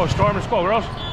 go, Storm. Let's go, girls.